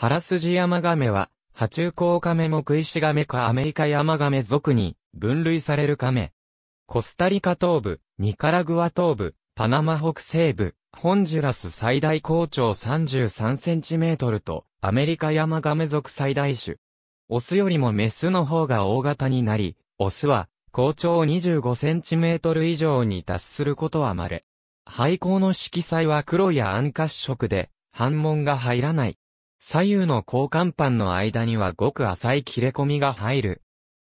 ハラスジヤマガメは、爬虫孔カメ目石ガメかアメリカヤマガメ属に分類されるカメ。コスタリカ東部、ニカラグア東部、パナマ北西部、ホンジュラス最大高長 33cm と、アメリカヤマガメ属最大種。オスよりもメスの方が大型になり、オスは、高長 25cm 以上に達することは稀。背高の色彩は黒や暗褐色で、反紋が入らない。左右の交換板の間にはごく浅い切れ込みが入る。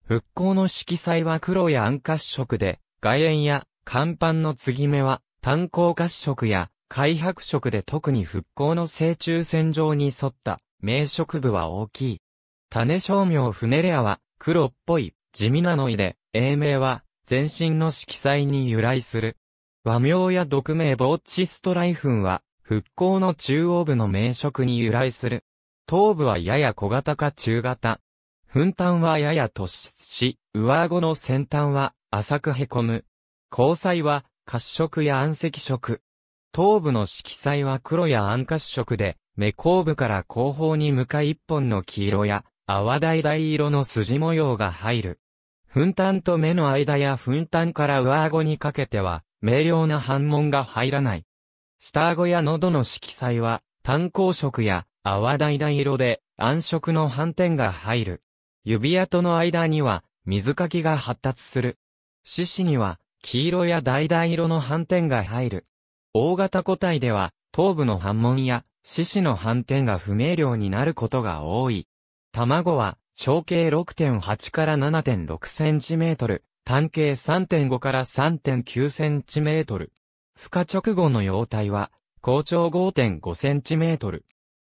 復興の色彩は黒や暗褐色で、外縁や甲板の継ぎ目は単光褐色や開白色で特に復興の成虫線上に沿った名植部は大きい。種照明フネレアは黒っぽい地味なのいで、英名は全身の色彩に由来する。和名や毒名ボッチストライフンは復興の中央部の名色に由来する。頭部はやや小型か中型。粉端はやや突出し、上顎の先端は浅く凹む。交際は褐色や暗赤色。頭部の色彩は黒や暗褐色で、目後部から後方に向かい一本の黄色や淡橙色の筋模様が入る。粉端と目の間や粉端から上顎にかけては、明瞭な反紋が入らない。下顎や喉の色彩は、単光色や淡橙色で暗色の斑点が入る。指跡の間には水かきが発達する。獅子には黄色や橙色の斑点が入る。大型個体では頭部の反紋や獅子の斑点が不明瞭になることが多い。卵は長径6.8から7.6センチメートル、単径3.5から3.9センチメートル。孵化直後の幼体は、高長5.5センチメートル。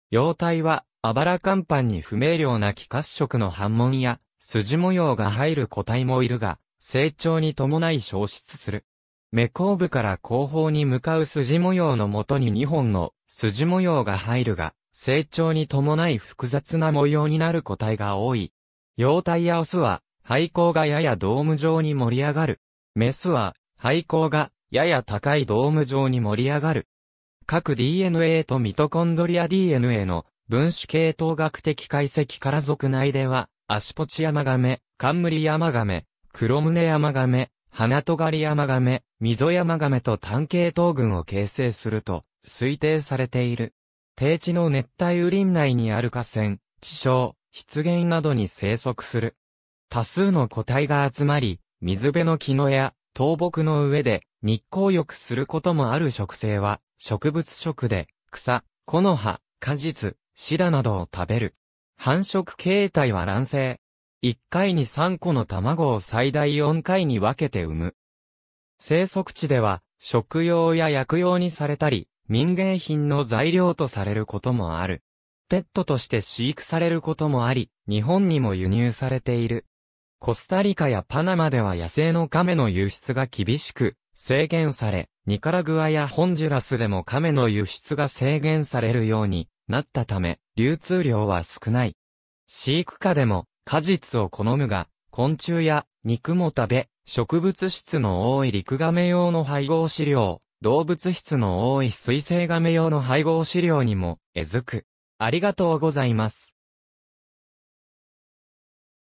幼体は、あばら甲板に不明瞭な気褐色の反紋や、筋模様が入る個体もいるが、成長に伴い消失する。目後部から後方に向かう筋模様のもとに2本の筋模様が入るが、成長に伴い複雑な模様になる個体が多い。幼体やオスは、背高がややドーム状に盛り上がる。メスは、背高がやや高いドーム状に盛り上がる。各 DNA とミトコンドリア DNA の分子系統学的解析から族内では、アシポチヤマガメ、カンムリヤマガメ、クロムネヤマガメ、ハナトガリヤマガメ、ミゾヤマガメと単系統群を形成すると推定されている。低地の熱帯雨林内にある河川、地小、湿原などに生息する。多数の個体が集まり、水辺の木のや倒木の上で日光浴することもある植生は、植物食で、草、木の葉、果実、シダなどを食べる。繁殖形態は卵生。1回に3個の卵を最大4回に分けて産む。生息地では、食用や薬用にされたり、民芸品の材料とされることもある。ペットとして飼育されることもあり、日本にも輸入されている。コスタリカやパナマでは野生の亀の輸出が厳しく、制限され、ニカラグアやホンジュラスでも亀の輸出が制限されるようになったため、流通量は少ない。飼育下でも果実を好むが、昆虫や肉も食べ、植物質の多い陸亀用の配合飼料、動物質の多い水生亀用の配合飼料にも、えずく。ありがとうございます。